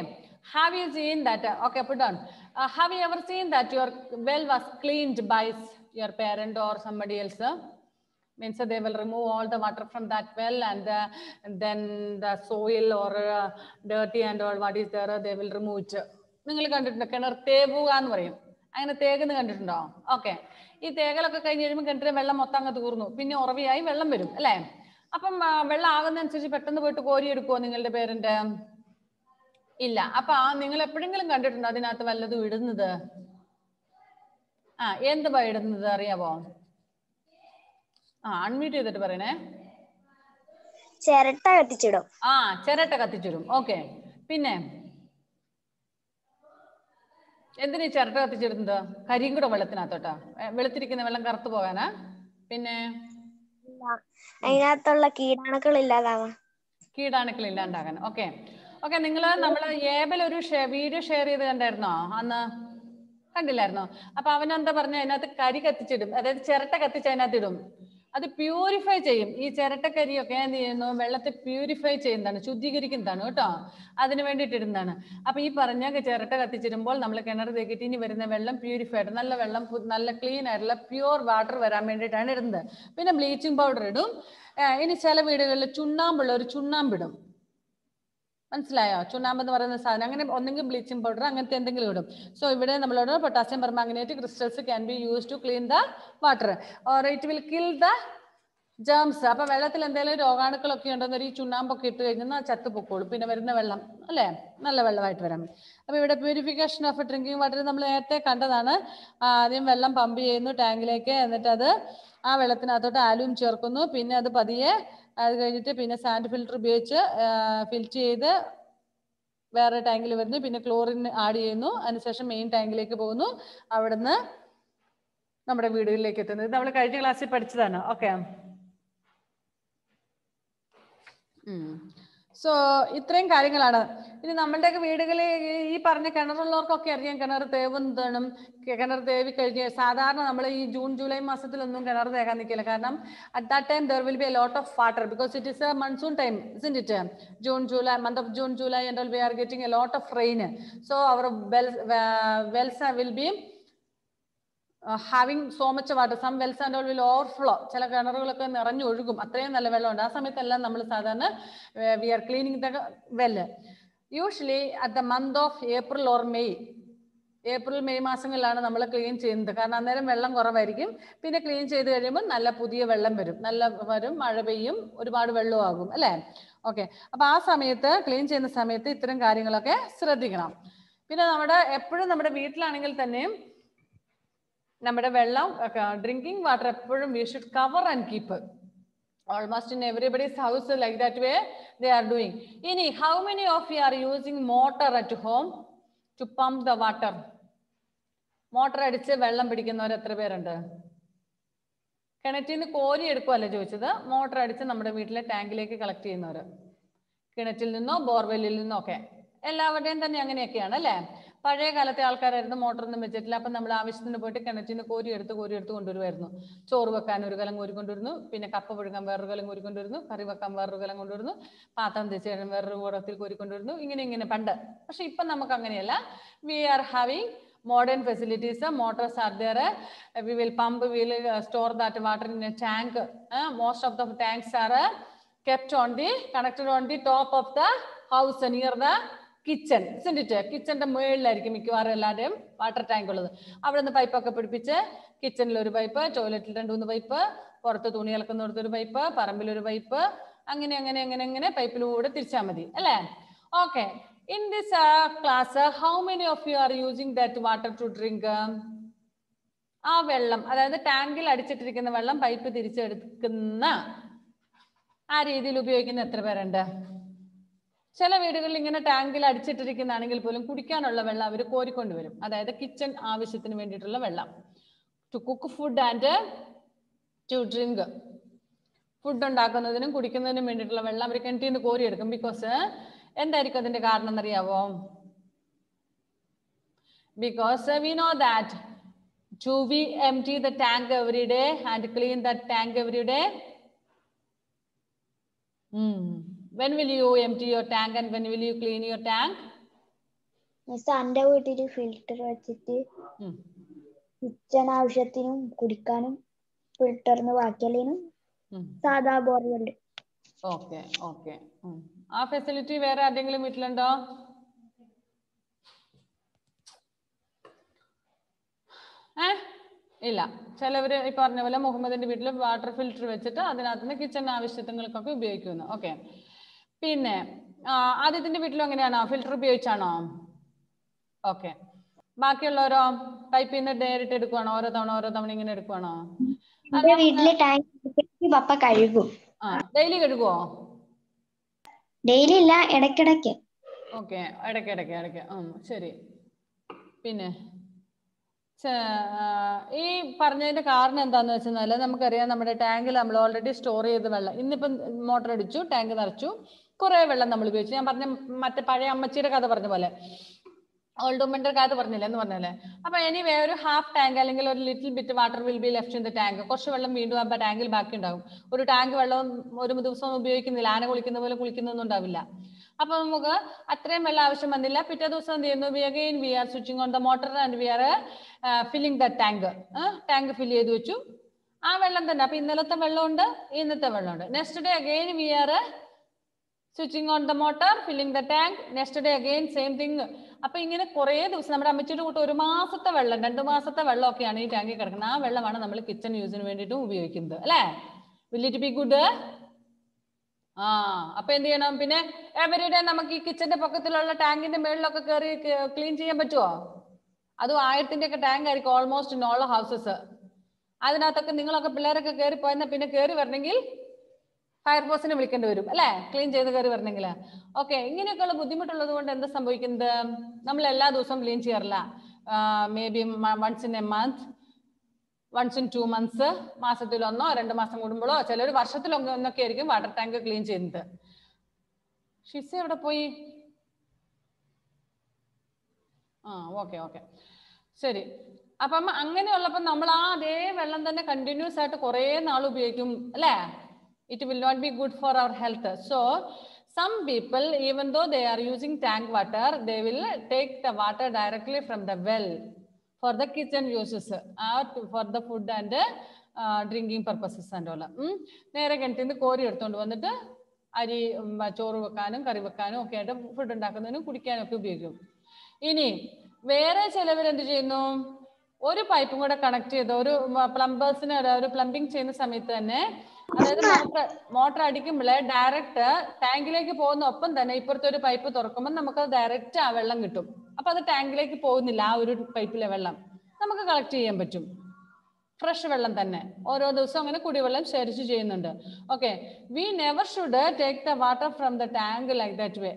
have you seen that okay put have you ever seen that your well was cleaned by your parent or somebody else means that they will remove all the water from that well and, uh, and then the soil or uh, dirty and all what is there they will remove it. നിങ്ങൾ കണ്ടിട്ടുണ്ട്? കിണർ തേവുക എന്ന് പറയും. അങ്ങനെ തേകുന്ന കണ്ടിട്ടുണ്ടോ? ഓക്കെ ഈ തേകലൊക്കെ കഴിഞ്ഞ് കഴിയുമ്പോൾ കിണറ്റിലെ വെള്ളം മൊത്തം അങ്ങ് തീർന്നു. പിന്നെ ഉറവിയായി വെള്ളം വരും അല്ലേ? അപ്പം വെള്ളം ആകുന്നതനുസരിച്ച് പെട്ടെന്ന് പോയിട്ട് കോരി എടുക്കുമോ നിങ്ങളുടെ പേരന്റ് ഇല്ല. അപ്പൊ ആ നിങ്ങൾ എപ്പോഴെങ്കിലും കണ്ടിട്ടുണ്ടോ അതിനകത്ത് വല്ലതും ഇടുന്നത്? ആ എന്തുവാ ഇടുന്നത് അറിയാവോ? ആ അൺമ്യൂട്ട് ചെയ്തിട്ട് പറയണേ. ചിരട്ട കത്തിച്ചിടും. ആ ചിരട്ട കത്തിച്ചിടും. ഓക്കെ പിന്നെ എന്തിനാ ഈ ചിരട്ട കത്തിച്ചിടുന്നത്? കരിയും കൂടെ വെള്ളത്തിനകത്തോട്ടാ? വെളുത്തിരിക്കുന്ന വെള്ളം കറുത്തു പോകാനാ? പിന്നെ? അതിനകത്തുള്ള കീടാണുക്കൾ ഇല്ലാതാവാൻ കീടാണുക്കൾ ഇല്ലാണ്ടാകാൻ. ഓക്കെ. ഓക്കെ നിങ്ങൾ നമ്മൾ ഏബൽ ഒരു വീഡിയോ ഷെയർ ചെയ്ത് കണ്ടായിരുന്നോ? അന്ന്? കണ്ടില്ലായിരുന്നോ? അപ്പൊ അവനെന്താ പറഞ്ഞ? അതിനകത്ത് കരി കത്തിച്ചിടും. അതായത് ചിരട്ട കത്തിച്ച് അതിനകത്ത് ഇടും അത് പ്യൂരിഫൈ ചെയ്യും. ഈ ചിരട്ടക്കരിയൊക്കെ എന്ത് ചെയ്യുന്നു? വെള്ളത്തെ പ്യൂരിഫൈ ചെയ്യുന്നതാണ് ശുദ്ധീകരിക്കുന്നതാണ് കേട്ടോ. അതിന് വേണ്ടിയിട്ട് ഇടുന്നതാണ്. അപ്പൊ ഈ പറഞ്ഞ ചിരട്ട കത്തിച്ചിടുമ്പോൾ നമ്മൾ കിണർ തേക്കിട്ട് ഇനി വരുന്ന വെള്ളം പ്യൂരിഫൈഡ് നല്ല വെള്ളം നല്ല ക്ലീൻ ആയിട്ടുള്ള പ്യുവർ വാട്ടർ വരാൻ വേണ്ടിയിട്ടാണ് ഇടുന്നത്. പിന്നെ ബ്ലീച്ചിങ് പൗഡർ ഇടും. ഇനി ചില വീടുകളിൽ ചുണ്ണാമ്പുള്ള ഒരു ചുണ്ണാമ്പിടും. മനസ്സിലായോ? ചുണ്ണാമ്പ് എന്ന് പറയുന്ന സാധനം. അങ്ങനെ ഒന്നെങ്കിൽ ബ്ലീച്ചിങ് പൗഡർ അങ്ങനത്തെ എന്തെങ്കിലും ഇടും. സോ ഇവിടെ നമ്മളോട് potassium permanganate crystals can be use to clean the water or it will kill the germs അപ്പൊ വെള്ളത്തിൽ എന്തെങ്കിലും രോഗാണുക്കളൊക്കെ ഉണ്ടെന്നൊരു ഈ ചുണ്ണാമ്പൊക്കെ ഇട്ട് കഴിഞ്ഞാൽ ചത്ത് പൊക്കോളും. പിന്നെ വരുന്ന വെള്ളം അല്ലേ? നല്ല വെള്ളമായിട്ട് വരാം. അപ്പൊ ഇവിടെ പ്യൂരിഫിക്കേഷൻ ഓഫ് ഡ്രിങ്കിങ് വാട്ടർ നമ്മൾ നേരത്തെ കണ്ടതാണ്. ആദ്യം വെള്ളം പമ്പ് ചെയ്യുന്നു ടാങ്കിലേക്ക് എന്നിട്ട് അത് ആ വെള്ളത്തിനകത്തോട്ട് ആലും ചേർക്കുന്നു. പിന്നെ അത് പതിയെ അത് കഴിഞ്ഞിട്ട് പിന്നെ സാൻഡ് ഫിൽറ്റർ ഉപയോഗിച്ച് ഫിൽറ്റ് ചെയ്ത് വേറെ ടാങ്കിൽ വരുന്നു. പിന്നെ ക്ലോറിൻ ആഡ് ചെയ്യുന്നു. അതിനുശേഷം മെയിൻ ടാങ്കിലേക്ക് പോകുന്നു. അവിടുന്ന് നമ്മുടെ വീടുകളിലേക്ക് എത്തുന്നത് ഇത് നമ്മൾ കഴിഞ്ഞ ക്ലാസ്സിൽ പഠിച്ചതാണ്. ഓക്കെ സോ ഇത്രയും കാര്യങ്ങളാണ്. ഇനി നമ്മളുടെയൊക്കെ വീടുകളിൽ ഈ- പറഞ്ഞ കിണറുള്ളവർക്കൊക്കെ അറിയാം. കിണർ തേവുന്നതും കിണർ തേവി കഴിഞ്ഞ് സാധാരണ നമ്മൾ ഈ ജൂൺ ജൂലൈ മാസത്തിലൊന്നും കിണർ തേക്കാൻ നിൽക്കില്ല. കാരണം at that time there will be a lot of water because it is a monsoon time isn't it June July month of June July and we are getting a lot of rain so our wells will be having so much water some wells and all will overflow ചില കിണറുകളൊക്കെ നിറഞ്ഞു ഒഴുകും. അത്രയും നല്ല വെള്ളമുണ്ട്. ആ സമയത്തെല്ലാം നമ്മൾ സാധാരണ we are cleaning the well usually at the month of April or May April May മാസങ്ങളിലാണ് നമ്മൾ ക്ലീൻ ചെയ്യുന്നത്. കാരണം അന്നേരം വെള്ളം കുറവായിരിക്കും. പിന്നെ ക്ലീൻ ചെയ്ത് കഴിയുമ്പോൾ നല്ല പുതിയ വെള്ളം വരും. നല്ല വരും മഴ പെയ്യും ഒരുപാട് വെള്ളവും ആകും അല്ലേ? ഓക്കെ അപ്പൊ ആ സമയത്ത് ക്ലീൻ ചെയ്യുന്ന സമയത്ത് ഇത്തരം കാര്യങ്ങളൊക്കെ ശ്രദ്ധിക്കണം. പിന്നെ നമ്മുടെ എപ്പോഴും നമ്മുടെ വീട്ടിലാണെങ്കിൽ തന്നെയും നമ്മുടെ വെള്ളം ഡ്രിങ്കിങ് വാട്ടർ എപ്പോഴും we should cover and keep almost in everybody's house like that way they are doing ഇനി how many of you are using motor at home to pump the water motor അടിച്ച് വെള്ളം പിടിക്കുന്നവർ എത്ര പേരുണ്ട്? കിണറ്റിൽ നിന്ന് കോരി എടുക്കുമല്ല ചോദിച്ചത്? മോട്ടർ അടിച്ച് നമ്മുടെ വീട്ടിലെ ടാങ്കിലേക്ക് കളക്ട് ചെയ്യുന്നവർ കിണറ്റിൽ നിന്നോ ബോർവെല്ലിൽ നിന്നോ ഒക്കെ. എല്ലാവരുടെയും തന്നെ അങ്ങനെയൊക്കെയാണ് അല്ലേ? പഴയ കാലത്തെ ആൾക്കാരായിരുന്നു മോട്ടറൊന്നും വെച്ചിട്ടില്ല. അപ്പം നമ്മൾ ആവശ്യത്തിന് പോയിട്ട് കിണറ്റിൽ നിന്ന് കോരി എടുത്ത് കോരി എടുത്ത് കൊണ്ടുവരുമായിരുന്നു. ചോറ് വെക്കാൻ ഒരു കലം കോരി കൊണ്ടുവരുന്നു. പിന്നെ കപ്പ പുഴുങ്ങാൻ വേറൊരു കലം കോരി കൊണ്ടുവരുന്നു. കറി വെക്കാൻ വേറൊരു കലം കൊണ്ടുവരുന്നു. പാത്രം തിരിച്ചു കഴിഞ്ഞാൽ വേറൊരു കൂടത്തിൽ കോരി കൊണ്ടുവരുന്നു. ഇങ്ങനെ ഇങ്ങനെ പണ്ട്. പക്ഷെ ഇപ്പം നമുക്ക് അങ്ങനെയല്ല. We are having modern facilities uh, motors are there. Uh, we will pump we will uh, store that water in a tank. Uh, most of the tanks are uh, kept on the connected on uh, the kitchen it കിച്ചന്റെ മുകളിലായിരിക്കും മിക്കവാറും എല്ലാവരുടെയും വാട്ടർ ടാങ്ക് ഉള്ളത്. അവിടെ നിന്ന് പൈപ്പൊക്കെ പിടിപ്പിച്ച് കിച്ചണിൽ ഒരു പൈപ്പ് ടോയ്ലറ്റിൽ രണ്ട് മൂന്ന് പൈപ്പ് പുറത്ത് തുണി ഇളക്കുന്നിടത്ത് ഒരു പൈപ്പ് പറമ്പിൽ ഒരു പൈപ്പ് അങ്ങനെ അങ്ങനെ അങ്ങനെ അങ്ങനെ പൈപ്പിലൂടെ തിരിച്ചാൽ മതി അല്ലേ? Okay in this class how many of you are you that water to drink ആ വെള്ളം അതായത് ടാങ്കിൽ അടിച്ചിട്ടിരിക്കുന്ന വെള്ളം പൈപ്പ് തിരിച്ചെടുക്കുന്ന ആ രീതിയിൽ ഉപയോഗിക്കുന്ന എത്ര പേരുണ്ട്? ചില വീടുകളിൽ ഇങ്ങനെ ടാങ്കിൽ അടിച്ചിട്ടിരിക്കുന്നതാണെങ്കിൽ പോലും കുടിക്കാനുള്ള വെള്ളം അവർ കോരിക്കൊണ്ട് വരും. അതായത് കിച്ചൺ ആവശ്യത്തിന് വേണ്ടിയിട്ടുള്ള വെള്ളം. To cook food and to drink food ഉണ്ടാക്കുന്നതിനും കുടിക്കുന്നതിനും വേണ്ടിയിട്ടുള്ള വെള്ളം അവർ കിണറ്റിൽ നിന്ന് കോരിയെടുക്കും. ബിക്കോസ് എന്തായിരിക്കും അതിന്റെ കാരണം എന്നറിയാവോ? Because we know that to we empty the tank every day and clean the tank every day will your tank and when will you clean your tank? Clean ande miss എന്റെ വീട്ടിൽ ഫിൽറ്റർ വെച്ചിട്ട് കിച്ചൺ ആവശ്യത്തിനും കുടിക്കാനും ഫിൽറ്ററിന് ബാക്കിയല്ലേനും സാധാ undu ഓക്കെ okay ആ aa facility vera വീട്ടിലുണ്ടോ? ഏ? ഇല്ല. ചിലവര് ഈ പറഞ്ഞ പോലെ മുഹമ്മദിന്റെ വീട്ടിൽ വാട്ടർ ഫിൽറ്റർ വെച്ചിട്ട് അതിനകത്ത് നിന്ന് കിച്ചൺ ആവശ്യങ്ങൾക്കൊക്കെ ഉപയോഗിക്കുന്നു. ഓക്കെ. പിന്നെ ആദ്യത്തിന്റെ വീട്ടിലും എങ്ങനെയാണോ ഫിൽറ്റർ ഉപയോഗിച്ചാണോ? ഓക്കെ ബാക്കിയുള്ളവരോ ടൈപ്പ് ചെയ്യുന്ന നേരിട്ട് എടുക്കുവാണോ? ഓരോ തവണ ഓരോ തവണ ഇങ്ങനെ എടുക്കുവാണോ? വീട്ടിൽ പപ്പ കഴുകും. ആ ഡെയിലി കഴുകുവോ? ഡെയിലി ഇല്ല ഇടയ്ക്കിടയ്ക്ക്. ഓക്കെ ഇടയ്ക്ക് ഇടയ്ക്ക് ഇടയ്ക്ക്. ശരി. പിന്നെ ഈ പറഞ്ഞതിന്റെ കാരണം എന്താന്ന് വെച്ചാൽ നമുക്കറിയാം നമ്മുടെ ടാങ്കിൽ നമ്മൾ ഓൾറെഡി സ്റ്റോർ ചെയ്ത വെള്ളം. ഇന്നിപ്പം മോട്ടർ അടിച്ചു ടാങ്ക് നിറച്ചു. കുറെ വെള്ളം നമ്മൾ ഉപയോഗിച്ചു. ഞാൻ പറഞ്ഞ മറ്റേ പഴയ അമ്മച്ചിയുടെ കഥ പറഞ്ഞ പോലെ. ഓൾഡ് ഉമ്മന്റെ കഥ പറഞ്ഞില്ലേ? എന്ന് പറഞ്ഞല്ലേ അപ്പൊ എനിവേ ഒരു ഹാഫ് ടാങ്ക് അല്ലെങ്കിൽ ഒരു little bit water will be left in the tank കുറച്ച് വെള്ളം വീണ്ടും ആ ടാങ്കിൽ ബാക്കി ഉണ്ടാകും. ഒരു ടാങ്ക് വെള്ളം ഒരു ദിവസം ഉപയോഗിക്കുന്നില്ല. ആന കുളിക്കുന്ന പോലെ കുളിക്കുന്നൊന്നും ഉണ്ടാവില്ല. അപ്പൊ നമുക്ക് അത്രയും വെള്ളം ആവശ്യം വന്നില്ല. പിറ്റേ ദിവസം എന്ത് ചെയ്യുന്നു? We again we are switching on the motor and we are filling the tank tank fill ചെയ്ത് വെച്ചു. ആ വെള്ളം തന്നെ. അപ്പൊ ഇന്നലത്തെ വെള്ളമുണ്ട് ഇന്നത്തെ വെള്ളമുണ്ട്. Next day again we are switching on the motor filling the tank next day again same thing അപ്പൊ ഇങ്ങനെ കുറെ ദിവസം നമ്മുടെ അമ്മച്ചിയുടെ കൂട്ടം ഒരു മാസത്തെ വെള്ളം രണ്ടു മാസത്തെ വെള്ളം വെള്ളമൊക്കെയാണ് ഈ ടാങ്കിൽ കിടക്കുന്നത്. ആ വെള്ളമാണ് നമ്മൾ കിച്ചൺ യൂസിന് വേണ്ടിയിട്ടും ഉപയോഗിക്കുന്നത് അല്ലേ? വിൽ ഇറ്റ് ബി ഗുഡ് ആ അപ്പൊ എന്ത് ചെയ്യണം? പിന്നെ എവരിഡേ നമുക്ക് ഈ കിച്ചന്റെ പൊക്കത്തിലുള്ള ടാങ്കിന്റെ മേളിലൊക്കെ കയറി ക്ലീൻ ചെയ്യാൻ പറ്റുമോ അതും ആയിരത്തിന്റെ ഒക്കെ ടാങ്ക് ആയിരിക്കും ഓൾമോസ്റ്റ് ഇൻ ഓൾ ഹൗസസ് അതിനകത്തൊക്കെ നിങ്ങളൊക്കെ പിള്ളേരൊക്കെ കയറി പോയെന്നാൽ പിന്നെ കയറി വരണമെങ്കിൽ ഫയർഫോഴ്സിനെ വിളിക്കേണ്ടി വരും അല്ലെ? ക്ലീൻ ചെയ്ത് കയറി വരണമെങ്കിൽ. ഓക്കെ ഇങ്ങനെയൊക്കെയുള്ള ബുദ്ധിമുട്ടുള്ളത് കൊണ്ട് എന്താ സംഭവിക്കുന്നത്? നമ്മൾ എല്ലാ ദിവസവും ക്ലീൻ ചെയ്യാറില്ല. Maybe once in a month once in two months മാസത്തിലൊന്നോ രണ്ട് മാസം കൂടുമ്പോഴോ ചിലർ വർഷത്തിലൊന്നോ ഒന്നൊക്കെ ആയിരിക്കും വാട്ടർ ടാങ്ക് ക്ലീൻ ചെയ്യുന്നത്. ഷിസ് എവിടെ പോയി? ആ ഓക്കെ ഓക്കെ ശരി. അപ്പം അങ്ങനെയുള്ളപ്പോൾ നമ്മൾ ആ അതേ വെള്ളം തന്നെ കണ്ടിന്യൂസ് ആയിട്ട് കുറേ നാൾ ഉപയോഗിക്കും അല്ലേ? It will not be good for our health. So, some people, even though they are using tank water, they will take the water directly from the well for the kitchen uses, or for the food and uh, drinking purposes and all. നേരെ കിണറ്റിൽ നിന്ന് കോരി എടുത്തുകൊണ്ട് വന്നിട്ട് അരി ചോറ് വെക്കാനും കറി വെക്കാനും ഒക്കെ ആയിട്ട് ഫുഡ് ഉണ്ടാക്കുന്നതിനും കുടിക്കാനും ഒക്കെ ഉപയോഗിക്കും ഇനി വേറെ ചിലവർ ചെയ്യുന്നു ഒരു പൈപ്പും കൂടെ കണക്ട് ചെയ്ത് ഒരു പ്ലംബേഴ്സിന് ഒരു പ്ലംബിംഗ് ചെയ്യുന്ന സമയത്ത് തന്നെ അതായത് മോട്ടർ മോട്ടർ അടിക്കുമ്പോൾ ഡയറക്റ്റ് ടാങ്കിലേക്ക് പോകുന്ന ഒപ്പം തന്നെ ഇപ്പുറത്തെ ഒരു പൈപ്പ് തുറക്കുമ്പോൾ നമുക്ക് ഡയറക്റ്റ് ആ വെള്ളം കിട്ടും. അപ്പൊ അത് ടാങ്കിലേക്ക് പോകുന്നില്ല ആ ഒരു പൈപ്പിലെ വെള്ളം. നമുക്ക് കളക്ട് ചെയ്യാൻ പറ്റും. ഫ്രഷ് വെള്ളം തന്നെ. ഓരോ ദിവസവും അങ്ങനെ കുടിവെള്ളം ശേഖരിച്ച് ചെയ്യുന്നുണ്ട്. Okay. We never should take the water from the tank like that way.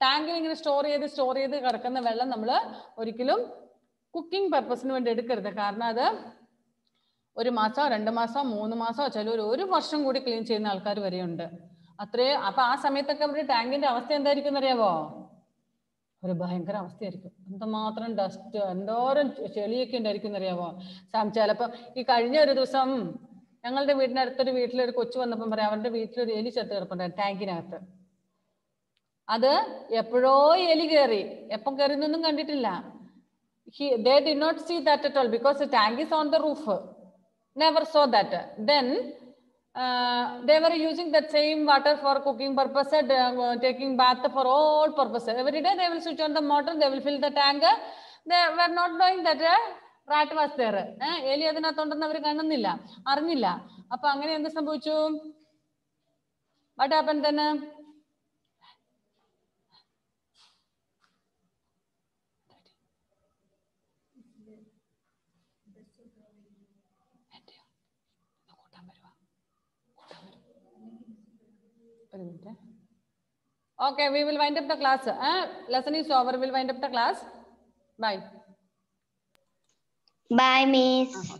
ടാങ്കിൽ ഇങ്ങനെ സ്റ്റോർ ചെയ്ത് സ്റ്റോർ ചെയ്ത് കിടക്കുന്ന വെള്ളം നമ്മൾ ഒരിക്കലും കുക്കിംഗ് പർപ്പസിന് വേണ്ടി എടുക്കരുത്. കാരണം അത് ഒരു മാസമോ രണ്ട് മാസമോ മൂന്ന് മാസമോ ചിലർ ഒരു വർഷം കൂടി ക്ലീൻ ചെയ്യുന്ന ആൾക്കാർ വരെയുണ്ട്. അത്രേ അപ്പൊ ആ സമയത്തൊക്കെ അവരുടെ ടാങ്കിന്റെ അവസ്ഥ എന്തായിരിക്കും എന്നറിയാവോ? ഒരു ഭയങ്കര അവസ്ഥയായിരിക്കും. എന്തുമാത്രം ഡസ്റ്റ് എന്തോരം ചെളിയൊക്കെ ഉണ്ടായിരിക്കും എന്നറിയാവോ? സാം ചിലപ്പോ ഈ കഴിഞ്ഞ ഒരു ദിവസം ഞങ്ങളുടെ വീടിന്റെ അടുത്തൊരു വീട്ടിലൊരു കൊച്ചു വന്നപ്പം പറയാം അവരുടെ വീട്ടിലൊരു എലി ചത്ത് കിടപ്പുണ്ടായി ടാങ്കിനകത്ത് അത് എപ്പോഴോ എലി കയറി എപ്പം കയറിയെന്നൊന്നും കണ്ടിട്ടില്ല. he they did not see that at all because the tank is on the roof never saw that then uh, they were using that same water for cooking purpose and uh, taking bath for all purposes every day they will switch on the motor they will fill the tank they were not knowing that uh, rat was there ഏഹ് എലി അതിനകത്തുണ്ടെന്ന് അവർ കാണുന്നില്ല അറിഞ്ഞില്ല അപ്പൊ അങ്ങനെ എന്ത് സംഭവിച്ചു വാട്ട് ഹാപ്പൻ തന്നെ ഒരു minute Okay, we will wind up the class. Uh, lesson is over. We'll wind up the class. Bye. Bye miss Uh-huh.